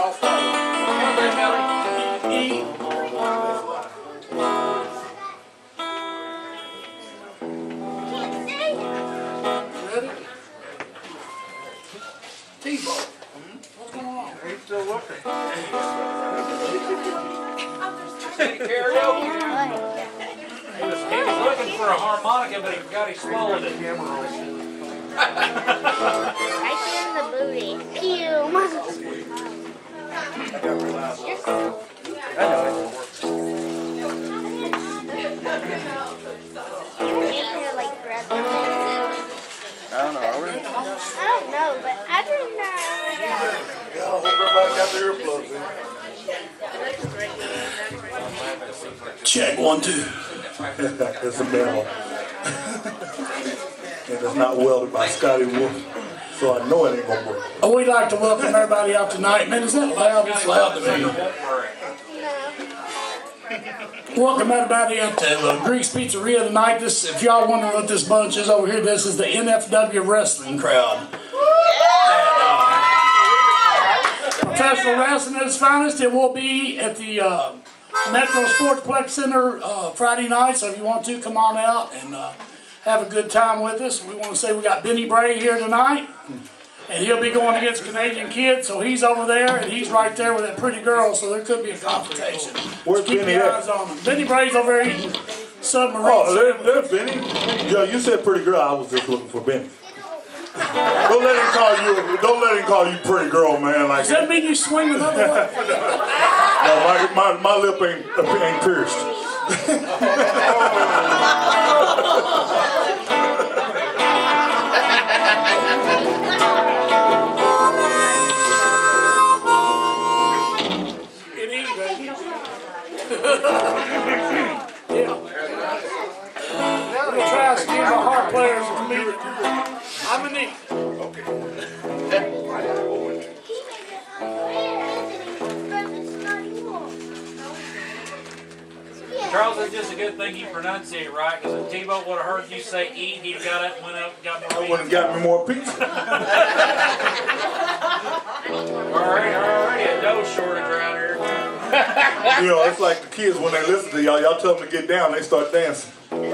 Right in the booty. Pew. Check one, two. It's a bell. It's not welded by Scotty Wolf, so I know it ain't gonna work. Oh, we'd like to welcome everybody out tonight. Man, is that loud? It's loud to me. No. Welcome everybody out to uh, Greek's Pizzeria tonight. This, if y'all wonder what this bunch is over here, this is the NFW wrestling crowd. And, uh, professional wrestling at its finest. It will be at the uh, Metro Sportsplex Center uh, Friday night. So if you want to, come on out and uh, have a good time with us. We want to say we got Benny Bray here tonight. And he'll be going against Canadian Kid, so he's over there, and he's right there with that pretty girl, so there could be a confrontation. Where's Keep Benny your at? eyes on him. Benny Bray's over there eating submarine. Oh, there, there, Benny. Yeah, you said pretty girl. I was just looking for Benny. Don't let him call you. Don't let him call you pretty girl, man. Like Does that mean you swing another way? no, my, my, my lip ain't ain't pierced. gonna try to steal my heart players from me. I'm in it. Charles, it's just a good thing you pronunciate it right, because if T-Bone would have heard you say eat, he'd have got up, went up, got more Would have meat. got me more pizza. Already, already a dough shortage around here. You know, it's like the kids when they listen to y'all. Y'all tell them to get down, they start dancing. Told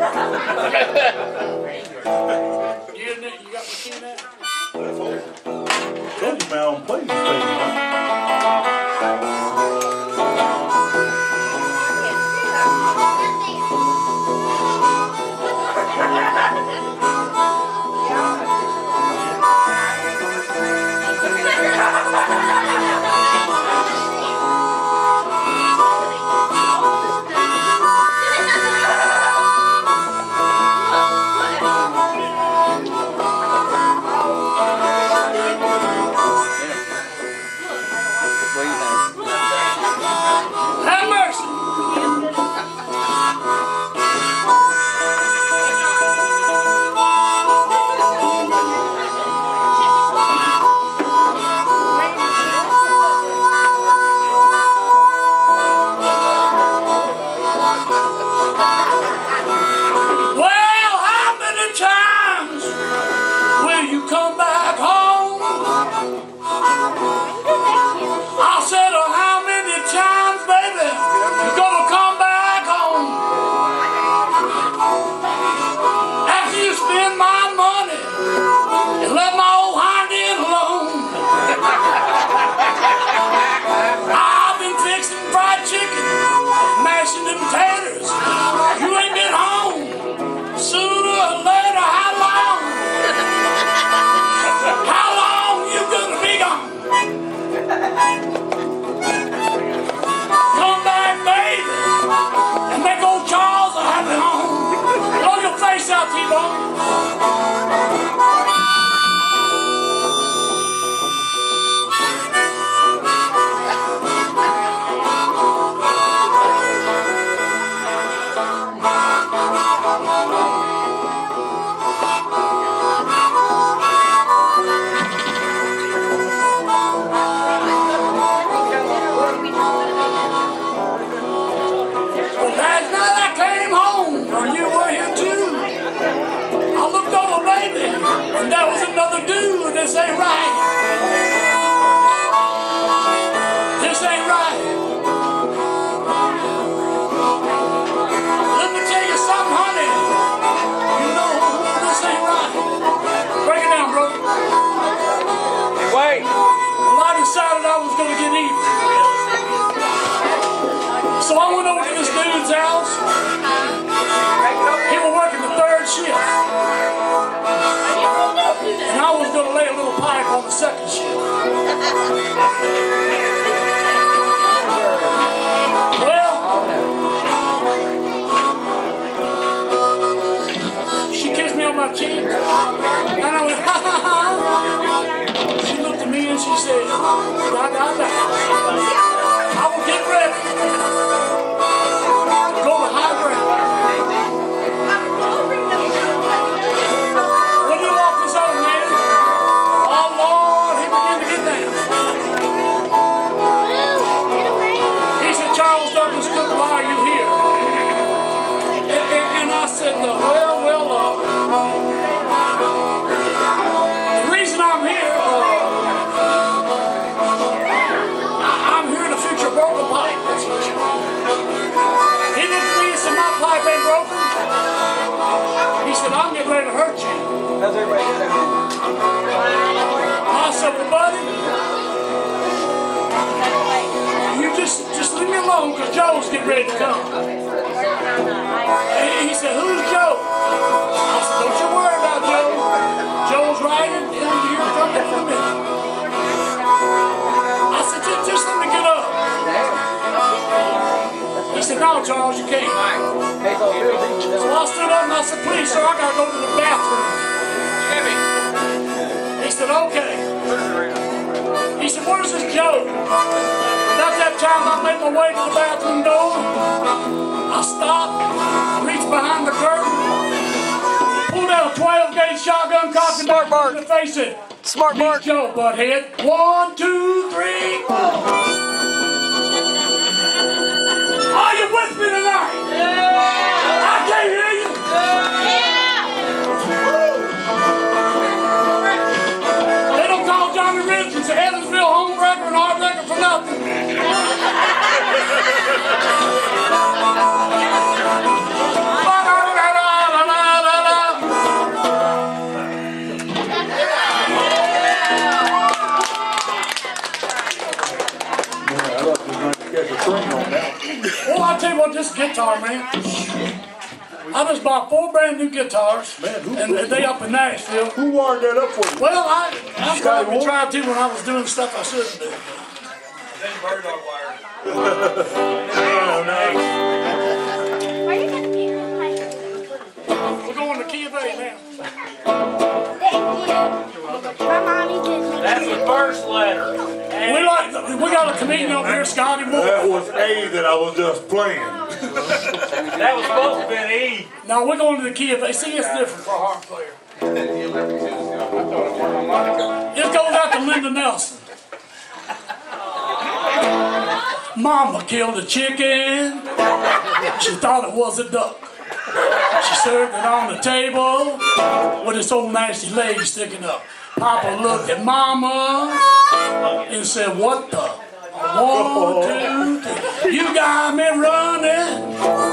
you, man, I don't play these things, man. This ain't right. this ain't right. Let me tell you something, honey. You know this ain't right. Break it down, brother. Wait. Well, I decided I was going to get even. So I went over to this dude's house. He was working the third shift. And I was going to lay a little pipe on the second shift. Well, she kissed me on my cheek. And I went, ha ha ha. She looked at me and she said, da da da. I will get ready. I'm getting ready to hurt you. How's everybody doing? I said, buddy, you just just leave me alone because Joe's getting ready to come. And he said, who's Joe? I said, don't you worry about Joe. Joe's riding. He'll be here coming in a minute. Said, no, Charles, you can't. So I stood up and I said, please, sir, I got to go to the bathroom. He said, okay. He said, where's this Joe? About that time I made my way to the bathroom door. I stopped, reached behind the curtain, pulled out a 12 gauge shotgun, cocked it Smart back in the face and Smart meet Mark. Joe, butthead. One, two, three, four. A train on that. Well, I'll tell you what, this guitar, man. I just bought four brand new guitars, Man, who- and they up in Nashville. Who wired that up for you? Well, I, I Scotty probably Moore? tried to when I was doing stuff I shouldn't do. Then bird dog wire. Damn, nice. Where are you gonna be We're going to Key of A now. Thank you. My mommy gives me That's the first letter. We like, we got a comedian over here, Scotty That was A that I was just playing. That was supposed to been E. Now we're going to the Key of A. See, it's different for a harp player. It goes out to Linda Nelson. Mama killed a chicken. She thought it was a duck. She served it on the table with its old nasty leg sticking up. Papa looked at Mama and said, What the? One, two, three. You got me running.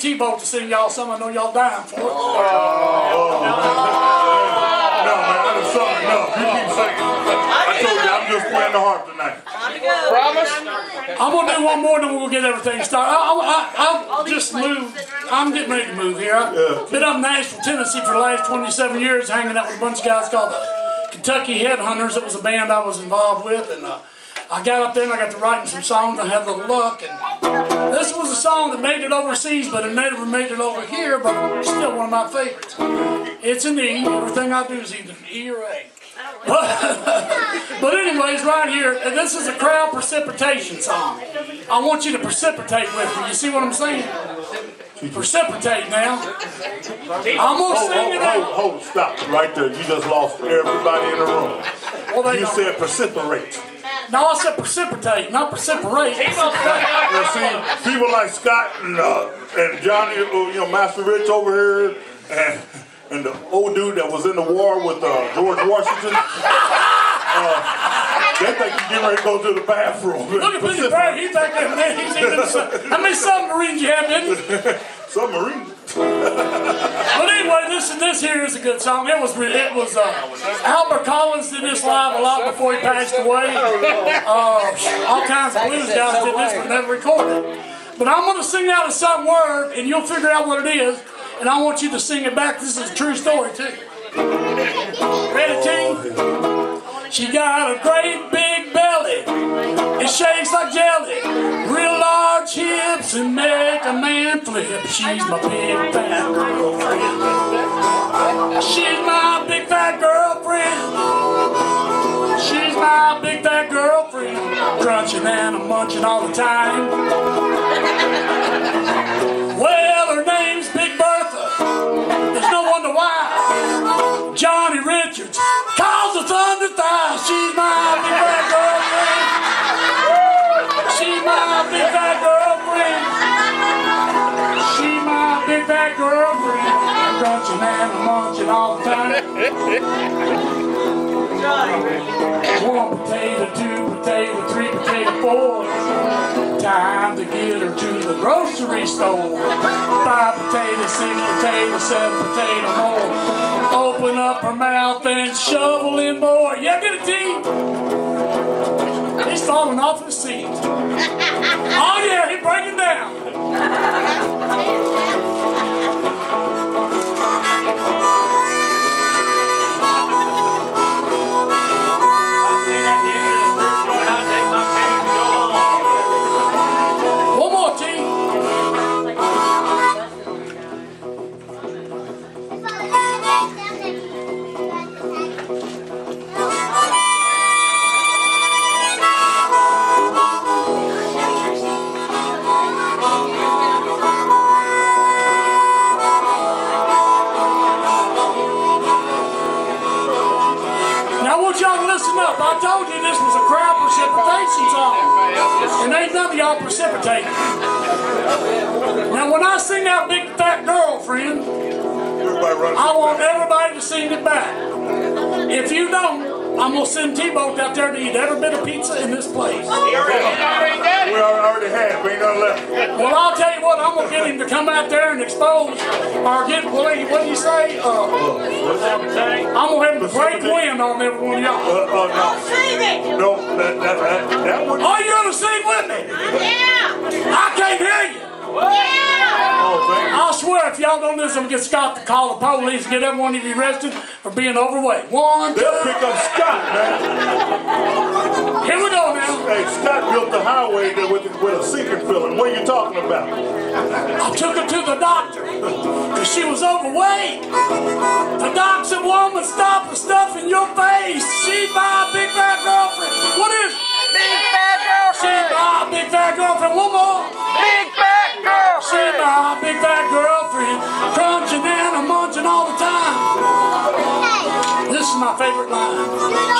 Song, then I'm gonna get T-Bone to sing y'all some I know y'all dying for. it. No, man, I done sung enough. You keep singing. I told you I'm just playing the harp tonight. Promise? I'm gonna do one more, then we'll get everything started. I, I, I, I'll just move. I'm getting ready to move here. I've Yeah. been up in Nashville, Tennessee for the last 27 years, hanging out with a bunch of guys called the Kentucky Headhunters. It was a band I was involved with, and uh, I got up there and I got to writing some songs. I had a little luck, and this was a song that made it overseas, but it never made it over here. But it's still one of my favorites. It's an E. Everything I do is either an E or A. but anyways, right here, and this is a crowd precipitation song. I want you to precipitate with me. You see what I'm saying? Precipitate now. I'm gonna Hold, sing it hold, out. hold, stop right there. You just lost everybody in the room. Well, You don't- said precipitate. No, I said precipitate, not precipitate. Now, see, people like Scott and uh, and Johnny, uh, you know, Master Rich over here, and and the old dude that was in the war with uh, George Washington. Uh, they think you're getting ready to go to the bathroom. Look at Billy Bragg. He think that man. He's even. How many submarines you have, didn't you? Submarine. But anyway, this this here is a good song. It was it was uh, Albert Collins did this live a lot before he passed away. Uh, all kinds of blues guys did this, but never recorded. But I'm going to sing out a some word, and you'll figure out what it is. And I want you to sing it back. This is a true story too. Ready, team? She got a great big belly. It shakes like jelly. Real large hips and make a man flip. She's my big fat girlfriend. She's my big fat girlfriend. She's my big fat girlfriend. Crunching and I'm munching all the time. She's my big fat girlfriend. She's my big fat girlfriend. She's my big fat girlfriend. Crunching and munching all the time. One potato, two potato, three potato, four. Time to get her to the grocery store. Five potatoes, six potatoes, seven potato more. Open up her mouth and shovel in more. Yeah, get a tea. He's falling off the seat. Oh yeah, he's breaking down. Listen up. I told you this was a crowd precipitation song. And ain't none of y'all precipitating. Now when I sing out Big Fat Girlfriend. I want everybody to sing it back. If you don't, I'm gonna send T-Bone out there to eat every bit of pizza in this place. We already, already have. Ain't nothing left. Well, I'll tell you what, I'm gonna get him to come out there and expose, or get, what do you, what do you say? Uh, I'm gonna have him to break wind on every one of y'all. Uh, uh, no. No, that, that, that, that would. Are you gonna sing with me? Yeah! I can't hear you. Oh, man. I swear, if y'all don't do this, I'm gonna get Scott to call the police and get every one of you arrested for being overweight. One, They'll two, pick up Scott, man. here we go now. Hey, Scott built the highway there with, with a sinking filling. What are you talking about? I took her to the doctor because she was overweight. The doc said, woman, stop the stuff in your face. She She's my big fat girlfriend. What is it? Big fat She's girlfriend. my big fat girlfriend. One more. Big fat She's girlfriend. my big fat girlfriend. Crunching and a munching all the time. This is my favorite line.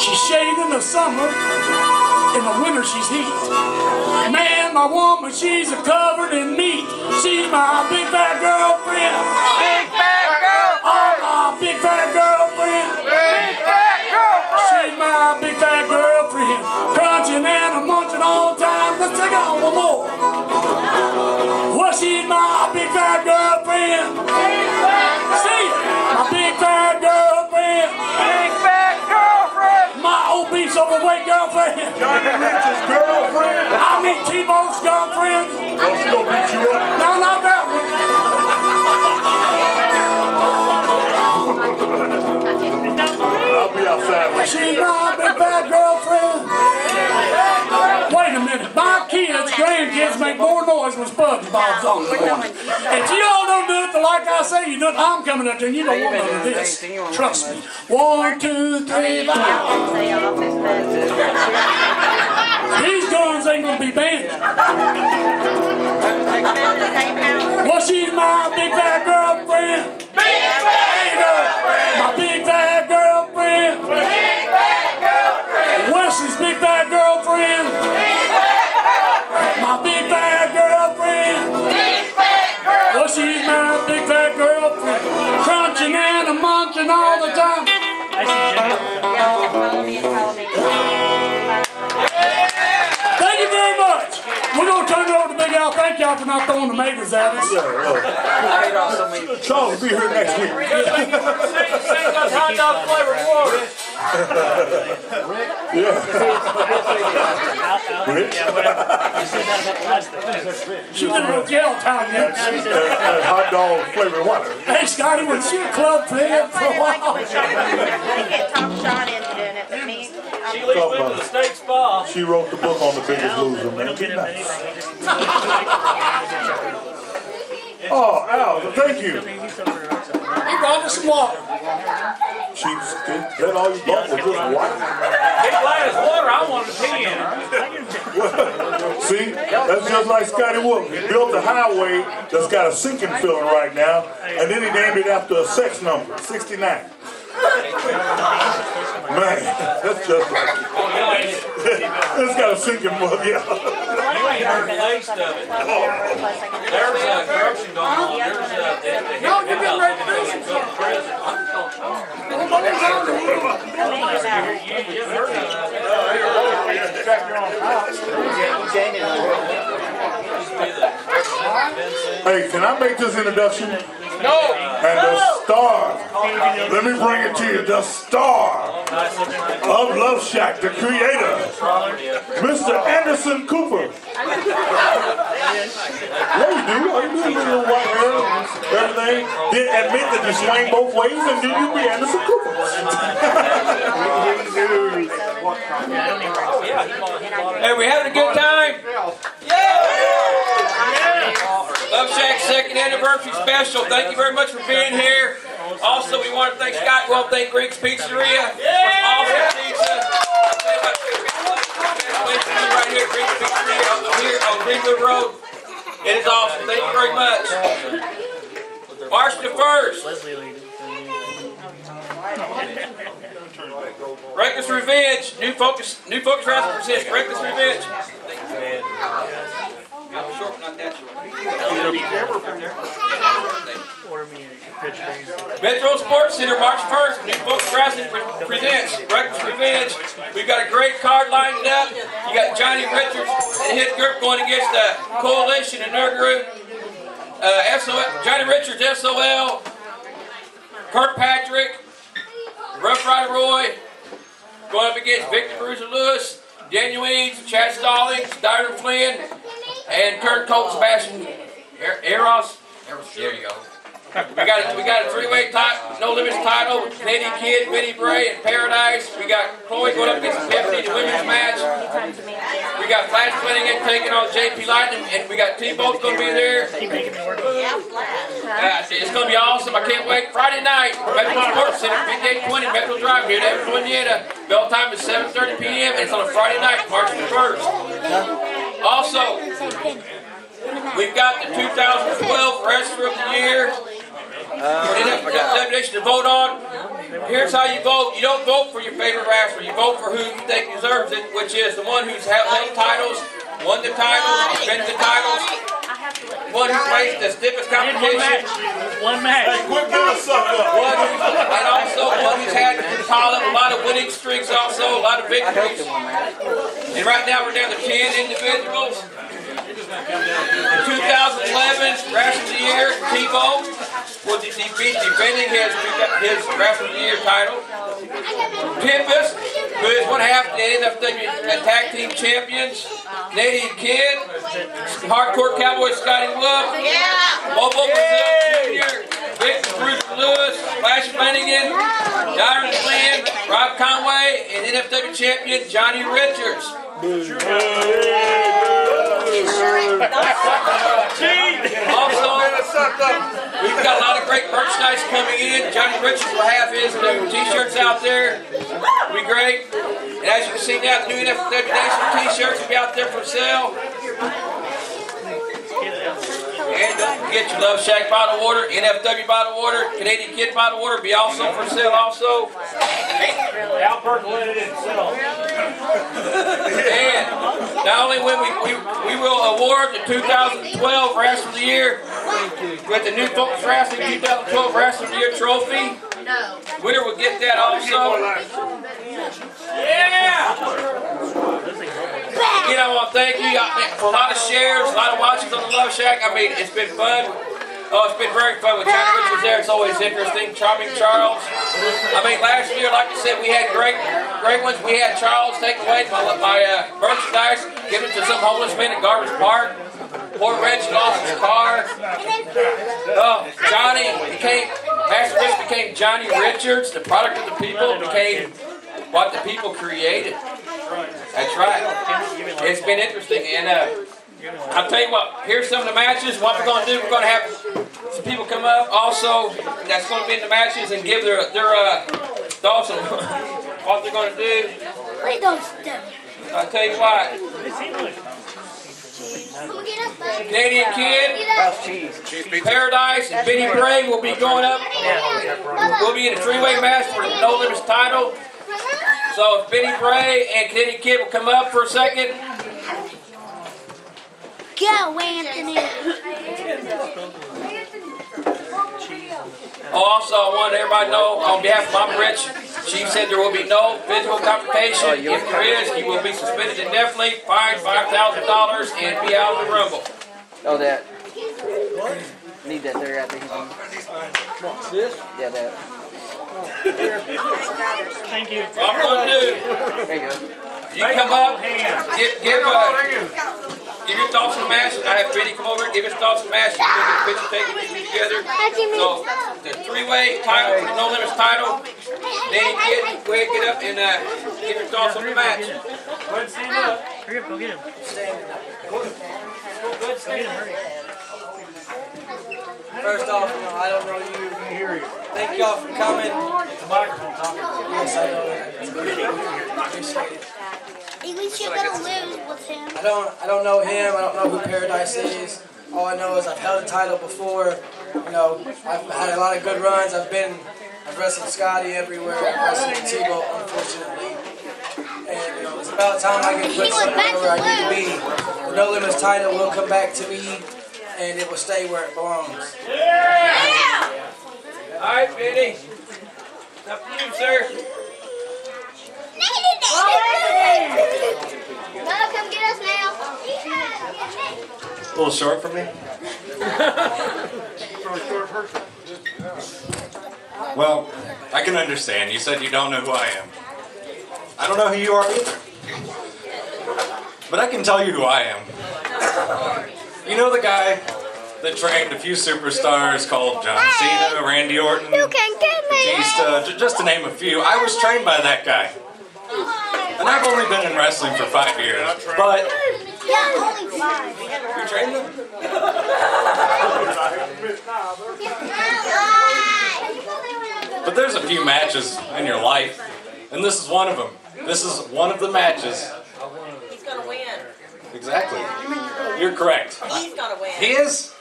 She's shade in the summer. In the winter, she's heat. Man, my woman, she's covered in meat. She's my big fat girlfriend. Big fat girlfriend. Oh, my big fat girlfriend. Big fat girlfriend. She's my big fat she's my big fat girlfriend. See, my big fat girlfriend. Big fat girlfriend. My obese, overweight girlfriend. Johnny Rich's girlfriend. I mean T-Bone's girlfriend. Oh, she gonna beat you up. No, not that one. I'll be outside with you. She's my big fat girlfriend. Grandkids make more noise when SpongeBob's on the corner. If you all don't do it like I say you do it, I'm coming up there and you don't want none of this. Trust me. One, two, three, five. These guns ain't gonna be banned. Well, she's my big fat girlfriend. Big fat girlfriend. My big fat girlfriend. Big fat girlfriend. Wesley's big fat girlfriend. Time. Thank Thank y'all for not throwing the tomatoes at us. I ate off so many. Charles will be here next week. Sing those hot dog flavored water. She didn't go to jail time yet. And, and hot dog flavored water. Hey, Scotty, was she a club fan for a while? They get top shot into doing it, but me, She I'm leads me to the state spa. She wrote the book on the biggest loser, man. Nice. Oh, Al, thank you. He brought us some water. Cheapskate. That all you bought was just water? Big glass of water, I wanted to pee in. See, that's just like Scotty Wolf. He built a highway that's got a sinking feeling right now, and then he named it after a sex number, 69. Man, that's just like it. It's got a sinking, well, yeah. You ain't heard the least of it. There's a uh, corruption going on. There's uh, a, the, the No, you're getting ready to do go to prison. You, you heard of it. Hey, can I make this introduction? No. And the star. Let me bring it to you. The star of Love Shack, the creator, Mr. Anderson Cooper. What you do? All you do is with your white hair, everything. Did admit that you swing both ways, and then you be Anderson Cooper. Hey, we having a good time? Love Shack second anniversary special. Thank you very much for being here. Also, we want to thank Scott. We want to thank Greg's Pizzeria for awesome pizza. Right here, Greg's Pizzeria, on Greenwood Road. It is awesome. Thank you very much. March the first. Reckless Revenge. New Focus. New Focus Wrestling presents Reckless Revenge. I'm short, not that short. Metro Sports Center, March 1st, New Focus Wrestling pre- presents Reckless Revenge. We've got a great card lined up. You got Johnny Richards and his group going against the Coalition and their group. Uh, SOL, Johnny Richards, SOL, Kirkpatrick, Rough Rider Roy, going up against Victor Bruiser Lewis, Daniel Eads, Chad Stallings, Dyron Flynn, and Kurt Turncoat Sebastian Er- Eros. Eros, There you go. We got a, we got a three-way title, no limits title, with Canadian Kid, Benny Bray, and Paradise. We got Chloe going up against Tiffany, the women's match. We got Flash Flanagan taking on JP Lightning, and we got T-Bone's gonna be there. Uh, it's gonna be awesome. I can't wait. Friday night, Metro Sports Center, 5820 Metro Drive here in Evansville, Indiana. Bell time is 7:30 p.m. It's on a Friday night, March the 1st. Also, we've got the 2012 Wrestler of the Year. Uh, to vote on. Here's how you vote. You don't vote for your favorite wrestler. You vote for who you think deserves it, which is the one who's held, held titles, won the titles, defended the titles, one who plays the stiffest competition. One match. Hey, quit giving suck up. One who's, and also one who's had pile up a lot of winning streaks, also a lot of victories. And right now we're down to 10 individuals. In 2011, Wrestler of the Year, T-Bone, will be defeat, defending his, his Wrestler of the Year title. Tempest, who is one half the NFW Tag Team Champions. Canadian Kid, Hardcore Cowboy Scotty Wolf, Bobo Brazil Jr., Victor Bruce Lewis, Flash Flanagan, Darren Flynn, Rob Conway, and NFW Champion Johnny Richards. Also, we've got a lot of great merchandise coming in. Johnny Richards will have his new t-shirts out there. It'll be great. And as you can see now, the new NFW Nation t-shirts will be out there for sale. And don't forget your Love Shack bottle water, NFW bottle water, Canadian Kid bottle water be also for sale also. Out percolated and sell. And not only when we, we, we will award the 2012 Wrestler of the Year with the New Focus Wrestling 2012 Wrestler of the Year trophy. Winner will get that also. Yeah! Again, I want to thank you I- a lot of shares, a lot of watches on the Love Shack. I mean, it's been fun. Oh, it's been very fun with Johnny Richards there. It's always interesting. Charming Charles. I mean, last year, like I said, we had great, great ones. We had Charles take away my, my uh, merchandise, give it to some homeless man at Garbage Park. Poor Reggie lost his car. Oh, Johnny became, Master Rich became Johnny Richards. The product of the people became what the people created. That's right. It's been interesting, and uh, I'll tell you what. Here's some of the matches. What we're going to do, we're going to have some people come up. Also, that's going to be in the matches and give their their uh, thoughts on what they're going to do. Wait, don't step. I'll tell you what. Come get us, bud. Canadian Kid, Paradise, and Benny Bray will be going up. We'll be in a three-way match for the No Limits title. So if Benny Bray and Kenny Kid will come up for a second. Go, Anthony. Oh, Also, I want everybody to know, on behalf of Mama Rich, she said there will be no physical confrontation. If there is, you will be suspended indefinitely, fined five thousand dollars, and be out of the rumble. Oh, that. Need that there after he's on. Yeah, that. Thank you. What I'm gonna do, There you go. you come up, give, give, uh, give your thoughts on the. I have Benny come over, give his thoughts on the match. We'll get a picture taken, get you together. So, the three-way title, for the No Limits title. Then get, go ahead, get up and, uh, give your thoughts on the match. Go ahead and stand up. Hurry up, go get him. Go ahead, stand him, hurry. First off, you know, I don't know you. Hear you. Thank y'all for coming. The microphone talking. Yes, I know that. Appreciate it. At least you're gonna lose with him. I don't, I don't know him. I don't know who Paradise is. All I know is I've held a title before. You know, I've had a lot of good runs. I've been, I've wrestled Scotty everywhere. I've wrestled T-Bone, unfortunately. And you know, it's about time I get put somewhere where I need to be. The No Limits title will come back to me, and it will stay where it belongs. All right, Benny. Up to you, sir. Mama, come get us now. A little short for me? Well, I can understand. You said you don't know who I am. I don't know who you are either. But I can tell you who I am. You know the guy that trained a few superstars called John Cena, Randy Orton, You can get me. Batista, j- just to name a few. I was trained by that guy. And I've only been in wrestling for five years, but Yeah, only five. you trained them? But there's a few matches in your life, and this is one of them. This is one of the matches. He's gonna win. Exactly. You're correct. He's gonna win. He is?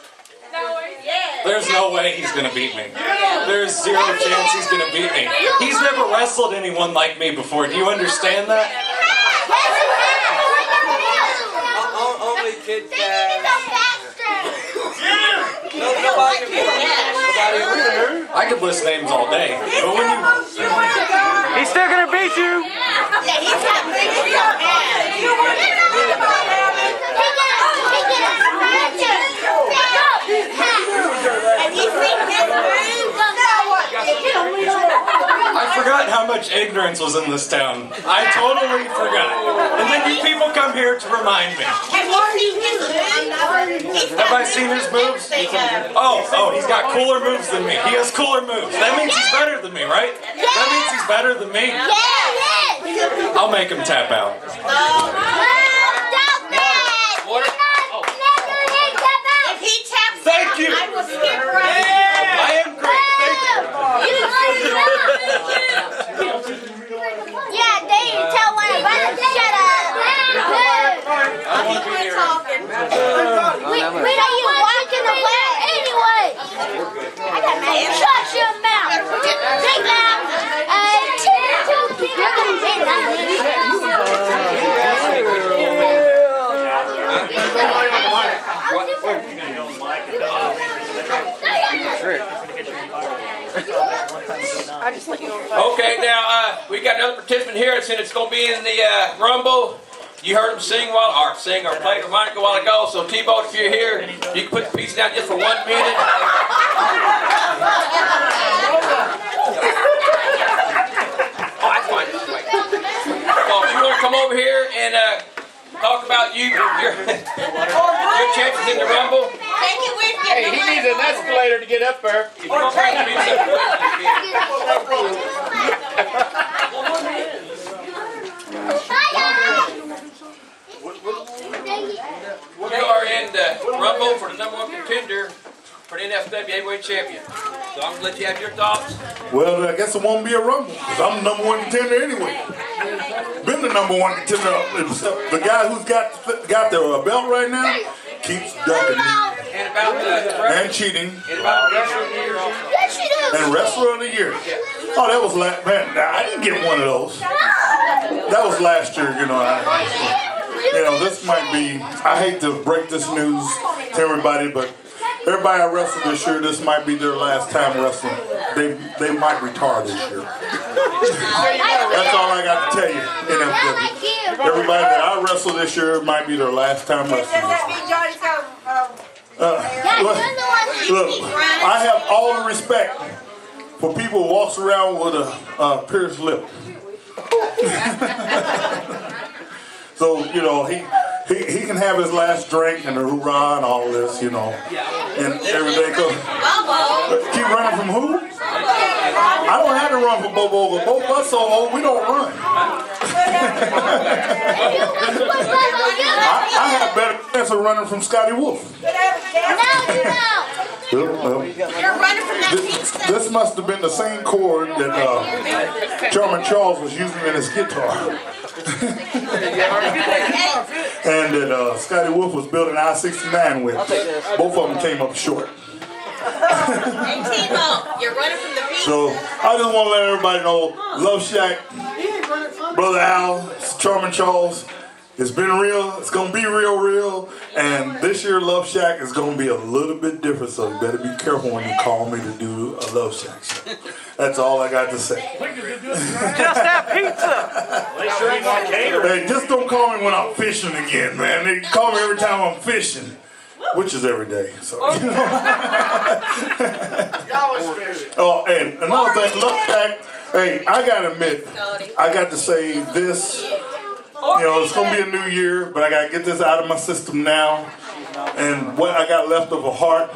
Yes. There's no way he's gonna beat me. There's zero chance he's gonna beat me. He's never wrestled anyone like me before. Do you understand that? O- Only Kid Cash. Can I could list names all day, but when you He's still gonna beat you. Yeah, he's got big And he's seen his moves. I forgot how much ignorance was in this town. I totally forgot. And then you people come here to remind me. Have you seen his moves? Have I seen his moves? Oh, oh, he's got cooler moves than me. He has cooler moves. That means he's better than me, right? That means he's better than me. I'll make him tap out. If he taps Thank you. I will skip right I am great. Thank you. Yeah, they tell one of us. Shut up. He's been talking. We, we don't you walking away anyway. Shut your mouth. Big mouth. Uh, two, two, you're gonna get Okay, now uh, we got another participant here, and it's going to be in the uh, Rumble. You heard him sing while, or sing or play harmonica a while ago. So T-Bone, if you're here, you can put the piece down just for one minute. Oh, you want to come over here and uh, talk about you, your, your chances in the Rumble. Take it with you. Hey, he needs an escalator to get up there. If you don't bring the piece You are in the Rumble for the number one contender for the NFW Heavyweight Champion. So I'm gonna let you have your thoughts. Well, I guess it won't be a rumble because I'm the number one contender anyway. Been the number one contender. The guy who's got got the uh, belt right now keeps ducking me And about the and cheating and about the wrestler of the year also. Yes, you do. and wrestler of the year. Oh, that was last man. nah, I didn't get one of those. That was last year. You know, I, you know, this might be. I hate to break this news to everybody, but everybody I wrestled this year, this might be their last time wrestling. They they might retire this year. That's all I got to tell you. NFW. Everybody that I wrestled this year might be their last time wrestling. Does that mean Johnny's got uh, look, look, I have all the respect for people who walks around with a uh, pierced lip. so you know he, he he can have his last drink and the hoorah and all this, you know, and everything. 'Cause- Keep running from who? I don't have to run from Bobo, but both of us so old we don't run. I, I have better chance of running from Scotty Wolf. You know. Well, well, You're running from that This, this must have been the same chord that uh, Charming Charles was using in his guitar. And that uh, Scotty Wolf was building I-69 with. Both of them came up short. Hey, T-Bone, you're running from the pizza. So I just want to let everybody know, Love Shack, Brother Al, Charming Charles, it's been real. It's gonna be real, real. And this year, Love Shack is gonna be a little bit different. So you better be careful when you call me to do a Love Shack show. That's all I got to say. Just that pizza. Hey, just don't call me when I'm fishing again, man. They call me every time I'm fishing, which is every day. So. You oh. know. oh, and another thing, look back. Hey, I gotta admit, I got to say this. You know, it's gonna be a new year, but I gotta get this out of my system now. and what I got left of a heart,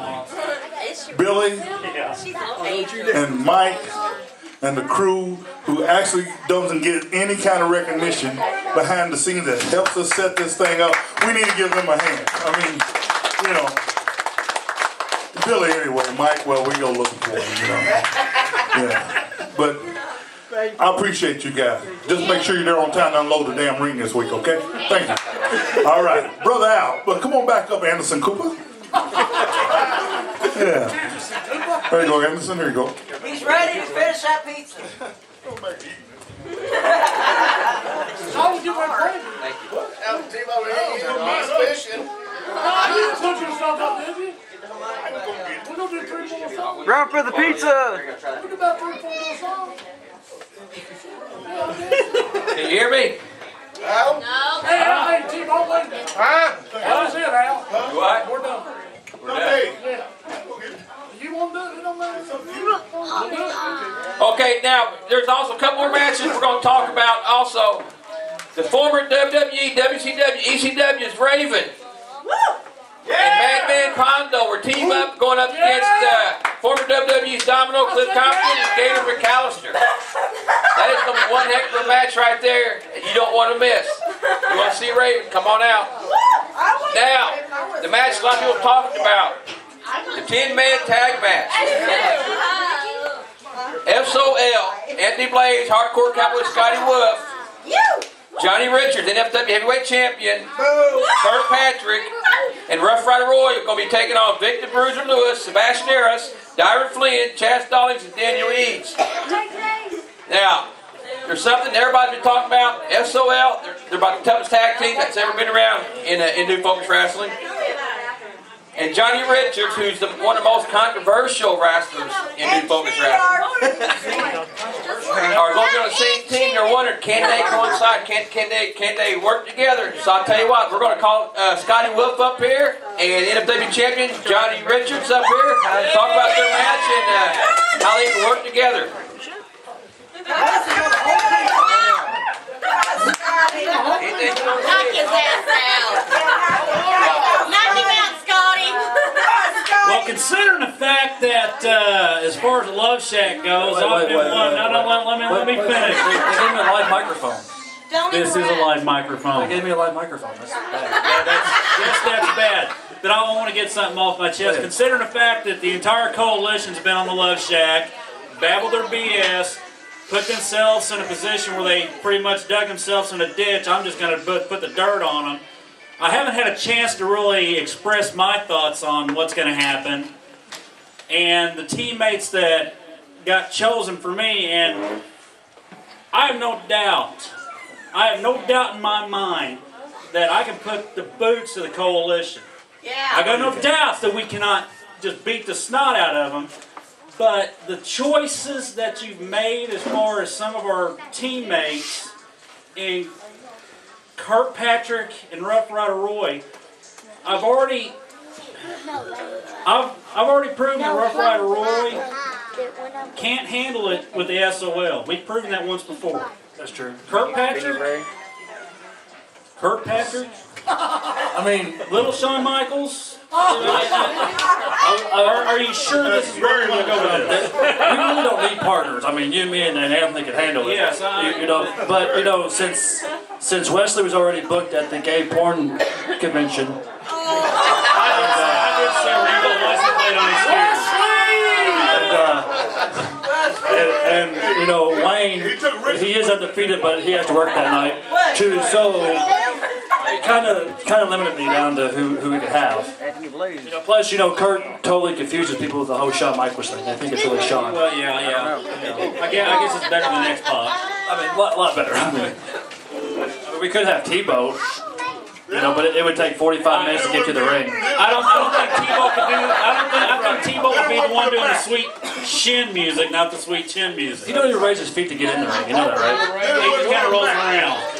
Billy and Mike and the crew who actually doesn't get any kind of recognition behind the scenes that helps us set this thing up. We need to give them a hand. I mean, you know, Billy anyway, Mike, well, we go looking for him, you know. Yeah. But I appreciate you guys. Just make sure you're there on time to unload the damn ring this week, okay? Thank you. All right. Brother Al, but come on back up, Anderson Cooper. Yeah. There you go, Anderson. There you go. He's ready to finish that pizza. How would you went oh, crazy? fishing. No, you didn't put yourself up, did you? We're gonna do three more songs. Run for the pizza! We'll do about three, four more songs. Can you hear me? Al? No. Hey, Al, hey, T-Bone, wait. Huh? That was it, Al. What? We're done. We're done. Yeah. You want to do it? It don't matter. We'll. Okay, now there's also a couple more matches we're going to talk about. Also, the former WWE, WCW, ECW's Raven Woo! Yeah! and Madman Pondo were team up going up against uh, former WWE's Domino, Cliff Compton, and Gator McAllister. That is going to be one heck of a match right there, you don't want to miss. You want to see Raven? Come on out. Now, the match a lot of people talking about. The 10 man tag match. FSOL, Anthony Blaze, Hardcore Cowboy Scotty Wolf, Johnny Richards, NFW Heavyweight Champion, Kurt Patrick, and Rough Rider Roy are going to be taking on Victor Bruiser Lewis, Sebastian Eras, Dyron Flynn, Chad Stallings, and Daniel Eads. Now, there's something everybody's been talking about. SOL, they're, they're about the toughest tag team that's ever been around in, uh, in New Focus Wrestling. And Johnny Richards, who's the, one of the most controversial wrestlers in New Focus Wrestling, are going to be on the same team. They're wondering, can they coincide? Can, can they can they work together? So I'll tell you what, we're going to call uh, Scotty Wolf up here and NFW champion Johnny Richards up here. Talk about their match and uh, how they can work together. Knock his ass out. Knock him out, Scotty. Well, considering the fact that uh, as far as the Love Shack goes, Wait, I've been wait, one. wait, No, no, let, let me let me Wait, wait, finish. They, they gave me a live microphone. Don't This is a interrupt. live They gave me a live microphone. That's bad. Yeah, that's, yes, that's bad. But I want to get something off my chest. Wait. Considering the fact that the entire coalition's been on the Love Shack, babbled their BS, put themselves in a position where they pretty much dug themselves in a ditch, I'm just going to put, put the dirt on them. I haven't had a chance to really express my thoughts on what's going to happen. And the teammates that got chosen for me, and I have no doubt, I have no doubt in my mind that I can put the boots to the coalition. Yeah. I got no doubts that we cannot just beat the snot out of them. But the choices that you've made as far as some of our teammates in Kirkpatrick and Rough Rider Roy, I've already I've, I've already proven that Rough Rider Roy can't handle it with the SOL. We've proven that once before. That's true. Kirkpatrick, Kirkpatrick, I mean, Little Shawn Michaels. Are, are you sure this is where you want to go with this? we really don't need partners. I mean, you, and me, and, and Anthony can handle it. Yes, I- you, you know. But you know, since since Wesley was already booked at the gay porn convention, I did, I did say Rainbow license plate on his ears. and, uh, and, and you know, Wayne, he is undefeated, but he has to work that night too. So it kind of kind of limited me down to who who we could have. You know, plus, you know, Kurt totally confuses people with the whole Shawn Michaels thing. I think it's really Shawn. Well, yeah, yeah. I guess, I guess it's better than X Pac. I mean, a lot, lot better. I mean, we could have Tebow, you know, but it, it would take 45 minutes to get to the ring. I don't, I don't think Tebow could do. I don't think. I think Tebow would be the one doing the sweet shin music, not the sweet chin music. You know, he raised his feet to get in the ring. You know that, right? He just kind of rolls around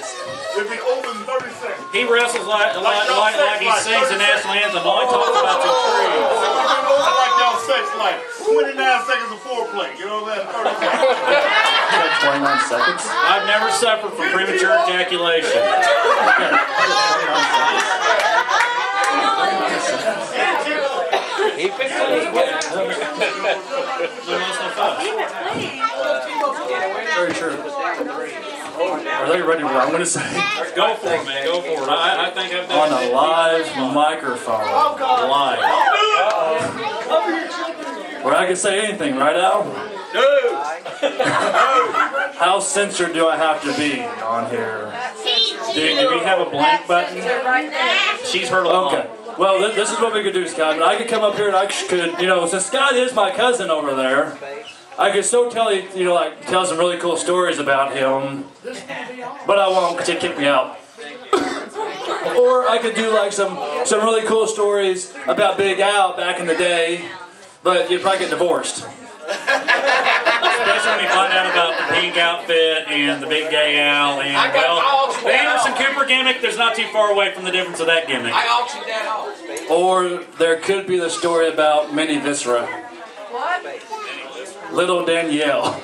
be open in 30 seconds. He wrestles like, like, like, like, like he sings and ass lands. anthem. All he talks about is trees. Oh, oh, oh, like y'all sex, like 29 seconds of foreplay. You know that. 29 seconds? I've never suffered from premature ejaculation. He picked up his wet. There was no fuss. Very true. Are they ready? What I'm going to say Go for it, man. Go for it. I, I think I've on done a live microphone, oh, live, where I can say anything, right, Al? No. How censored do I have to be on here? Do, do we have a blank button? She's heard a lot. Okay. Well, th- this is what we could do, Scott. I could come up here and I could, you know, since Scott is my cousin over there, I could still tell you, you know, like tell some really cool stories about him, but I won't because he'd kick me out. or I could do like some some really cool stories about Big Al back in the day, but you'd probably get divorced. Especially when you find out about the pink outfit and the big gay Al and well, the Anderson Cooper gimmick. There's not too far away from the difference of that gimmick. I auctioned that off. Or there could be the story about Minnie Viscera, little Danielle.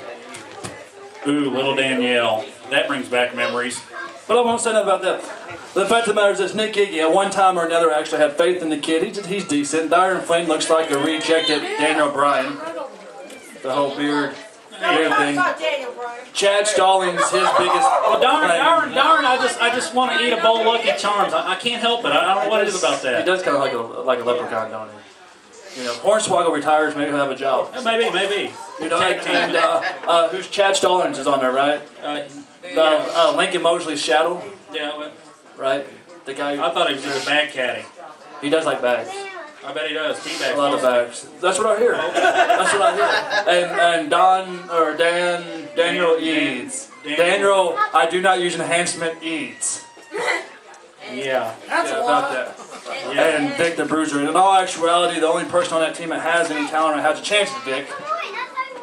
Ooh, little Danielle. That brings back memories. But I won't say nothing about that. The fact of the matter is this, Nick Iggy, at one time or another, actually had faith in the kid. He's, he's decent. Dyron Flynn looks like a rejected Daniel Bryan. The whole beard, everything. Chad Stallings, his biggest... Well, darn, darn, darn! I just, I just want to eat a bowl of Lucky Charms. I, I can't help it. I, I don't know what it is about that. He does kind of like a, like a leprechaun, don't he? You know, Hornswoggle retires, maybe he'll have a job. Uh, Maybe, maybe. You know, and, and uh, uh, who's Chad Stallings is on there, right? Uh, Uh, uh, Lincoln Mosley's Shadow, yeah, well, right? The guy, I thought he was just a bag caddy. he does like bags. I bet he does. A lot of bags. That's what I hear. That's what I hear. And and Don or Dan Daniel Eads. Daniel, I do not use enhancement eats. Yeah. That's Yeah, a about lot. that. And Vic the Bruiser. And in all actuality, the only person on that team that has any talent or has a chance is Vic.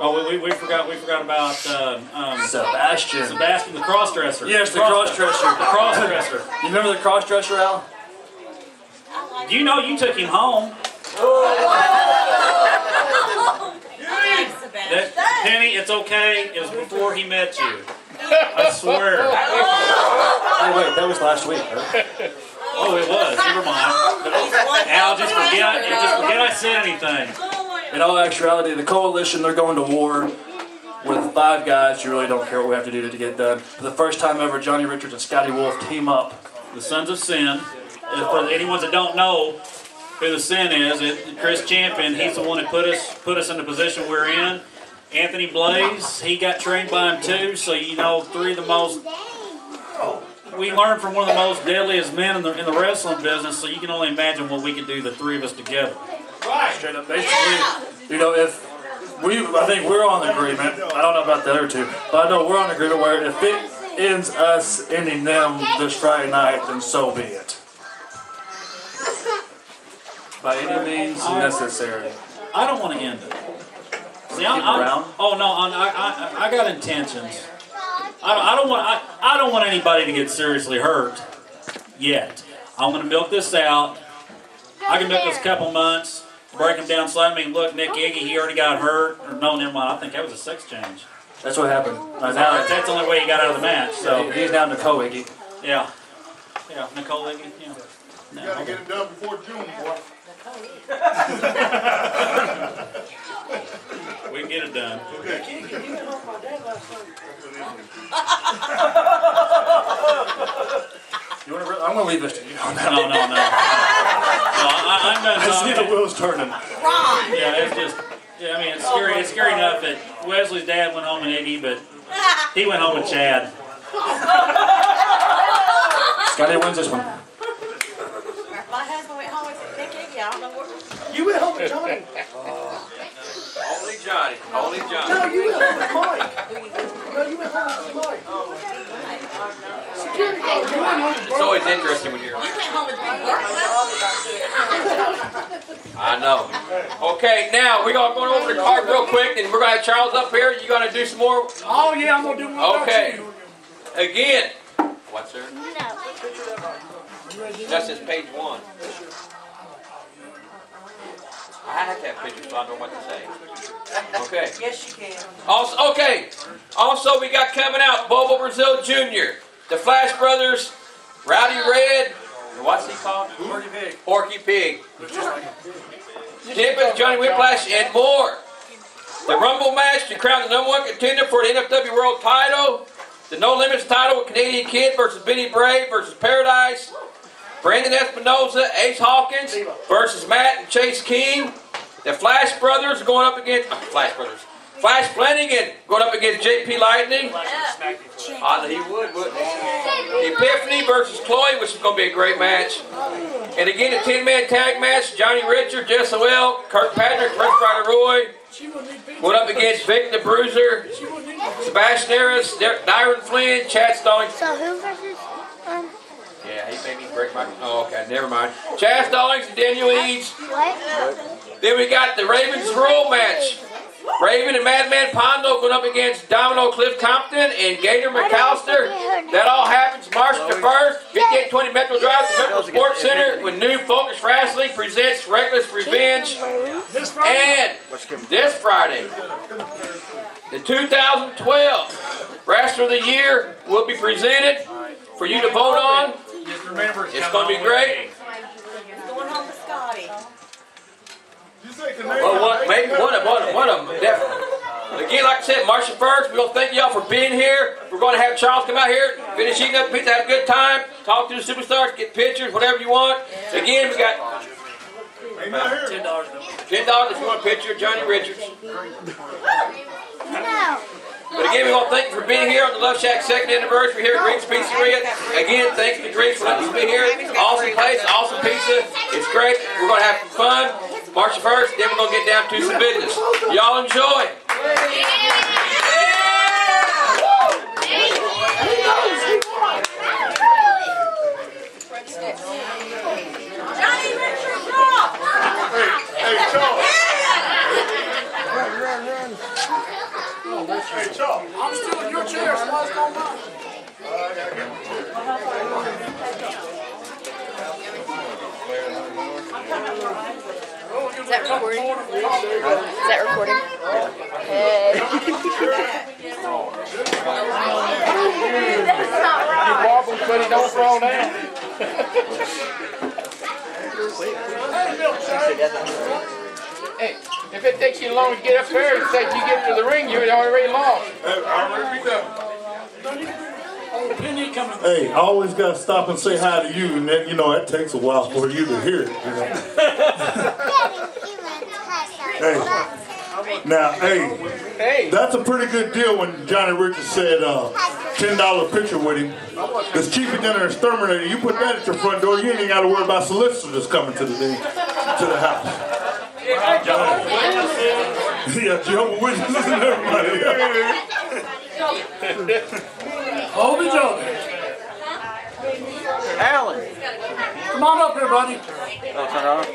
Oh, we, we, we forgot we forgot about uh, um, Sebastian. Sebastian the crossdresser. Yes, the cross-dresser. The crossdresser. You remember the cross-dresser, Al? Do you know you took him home. That, Penny, it's okay. It was before he met you. I swear. Oh wait, that was last week. Right? Oh, it was. Never mind. Al, just forget. I, just forget I said anything. In all actuality, the coalition, they're going to war with five guys. You really don't care what we have to do to get it done. For the first time ever, Johnny Richards and Scotty Wolf team up. The Sons of Sin. For anyone that don't know who the Sin is, it, Chris Champion. He's the one that put us put us in the position we're in. Anthony Blaze, he got trained by him too. So you know, three of the most. We learned from one of the most deadliest men in the in the wrestling business. So you can only imagine what we could do, the three of us together. Right. Straight up, basically, you know, if we, I think we're on agreement. I don't know about the other two, but I know we're on agreement where if it ends us ending them this Friday night, then so be it. By any means necessary. I don't want to end it. See, I'm, I'm- oh no, I'm, I, I, I got intentions. I don't, I don't want, I, I don't want anybody to get seriously hurt yet. I'm going to milk this out. I can milk this a couple months, break him down slightly. I mean, look, Nick Iggy, he already got hurt. Or no, never mind. I think that was a sex change. That's what happened. Now, now, that's the only way he got out of the match. So he's down to Iggy. yeah, yeah, Nicole Iggy. Yeah. No, Gotta get it done before June, boy. We can get it done. Okay. You want to? I'm gonna leave this to you on that. No, no, no. no I, I'm done. I see the talking. wheels turning. Ron. Yeah, it's just. Yeah, I mean, it's scary. It's scary enough that Wesley's dad went home with Iggy, but he went home with Chad. Scotty wins this one. My husband went home with Nick Iggy. I don't know where. You went home with Johnny. Only Johnny. Only Johnny. No, you went home with Mike. No, you went home with Mike. Security guard, you went home with It's always interesting when you're. You went home with Big I know. Okay, now we're gonna go over the card real quick, and we're gonna have Charles up here. You gonna do some more? Oh, yeah, I'm gonna do one about Okay. Again. What's there? No. That's just page one. I have to have pictures, so I don't know what to say. Okay. Yes, you can. Also, okay. Also, we got coming out Bobo Brazil Jr., the Flash Brothers, Rowdy Red, what's he called? Porky Pig. Porky Pig. Tippett, Johnny Whiplash, and more. The Rumble match to crown the number one contender for the NFW World title. The No Limits title with Canadian Kid versus Benny Bray versus Paradise. Brandon Espinoza, Ace Hawkins versus Matt and Chase King. The Flash Brothers going up against uh, Flash Brothers. Flash Flanagan going up against JP Lightning. Oddly, he would, wouldn't he? Epiphany versus Chloe, which is going to be a great match. And again, a 10 man tag match Johnny Richard, Jess Oel, Kirkpatrick, Prince Ryder Roy. Going up against Vic the Bruiser, Sebastian Harris, Dyron Flynn, Chad Stallings. So who versus, Yeah, he made me break my. Oh, okay, never mind. Chad Stallings and Daniel Eads. what? Then we got the Ravens Rule match. Raven and Madman Pondo going up against Domino Cliff Compton and Gator McAllister. That all happens March the 1st, 5820 Metro Drive, the Metro Sports Center, when New Focus Wrestling presents Reckless Revenge. And this Friday, the 2012 Wrestler of the Year will be presented for you to vote on. Just remember, It's going to be great. Going home to Scotty. Well, one, maybe one of one, one of them, definitely. But again, like I said, March the 1st, we're going to thank y'all for being here. We're going to have Charles come out here, finish eating up pizza, have a good time, talk to the superstars, get pictures, whatever you want. Again, we got Ten dollars. $10 if you want a picture Johnny Richards. No. But again, we want to thank you for being here on the Love Shack second anniversary here at Greeks Pizzeria. Again, thanks to Greeks for letting us be here. Awesome place, awesome pizza. It's great. We're going to have some fun. March the 1st, then we're going to get down to some business. Y'all enjoy. Johnny Richards, rock! Hey, Charles. Hey, Charles. I'm still in your chair, so I was going mine. Is that recording? Is that recording? Marbles, but he don't fall down. Hey, if it takes you get up there, it takes you get to the ring, you're already lost. Hey, I already beat that. Penny coming. Hey, I always gotta stop and say hi to you, and then you know that takes a while for you to hear it. You know? Hey, now, hey, Hey, that's a pretty good deal when Johnny Richards said uh, ten dollar picture with him. It's cheaper than an exterminator. You put that at your front door, you ain't got to worry about solicitors coming to the thing, to the house. Yeah, Jehovah Witnesses and everybody. Hold it, Joe. Alan. Come on up here, buddy. Oh, turn on.